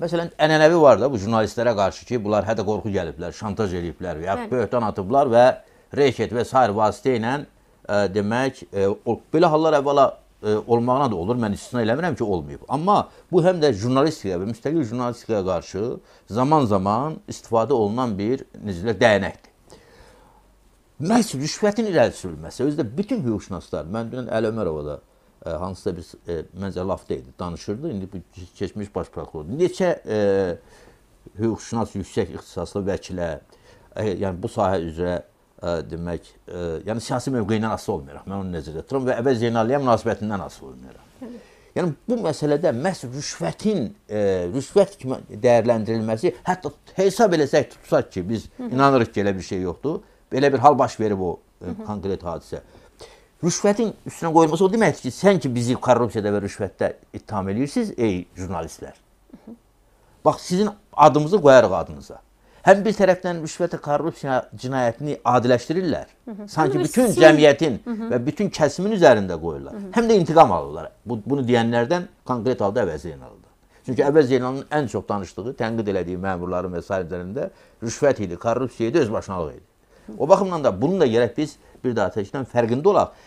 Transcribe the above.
Məsələn, ənənəvi var da bu jurnalistlərə qarşı ki, bunlar hətta qorxu gəliblər, şantaj ediblər və ya Bəli. böhtan atıblar və reket və sair vasitə ilə ə, demək, ə, o- belə hallar əvvəla ə, olmağına da olur. Mən istisna eləmirəm ki, olmayıb. Amma bu həm də jurnalistikaya və müstəqil jurnalistikaya qarşı zaman-zaman istifadə olunan bir necə deyirlər, dəyənəkdir. Məhz rüşvətin irəli sürülməsi, özü də bütün hüquqşünaslar, mən dünən Əli Ömərova e, hansısa bir e, məncə lafda idi, danışırdı. İndi bu keçmiş baş prokuror. Neçə e, hüquqşünas yüksək ixtisaslı vəkilə, e, yəni bu sahə üzrə e, demək, e, yəni siyasi mövqeyindən asılı olmayaraq, mən onu nəzərdə tuturam və Əvəz Zeynaliyə münasibətindən asılı olmayaraq. Yəni bu məsələdə məhz rüşvətin, e, rüşvət kimi dəyərləndirilməsi, hətta hesab eləsək tutsaq ki, biz inanırıq ki, elə bir şey yoxdur. Belə bir hal baş verib o e, konkret hadisə. Rüşvətin üstünə qoyulması o deməkdir ki, sən ki bizi korrupsiyada və rüşvətdə ittiham edirsiniz, ey jurnalistlər. Bax sizin adımızı qoyarıq adınıza. Həm bir tərəfdən rüşvət və korrupsiya cinayətini adiləşdirirlər. Sanki bir bütün sil- cəmiyyətin və bütün kəsimin üzərində qoyurlar. Həm də intiqam alırlar. Bu, bunu deyənlərdən konkret halda Əvəz Zeynaldır. Çünki Əvəz Zeynalın ən çox danışdığı, tənqid elədiyi məmurların və sair üzərində rüşvət idi, korrupsiya idi, özbaşınalıq idi. O baxımdan da bunu da gərək biz bir daha təkdən fərqində olaq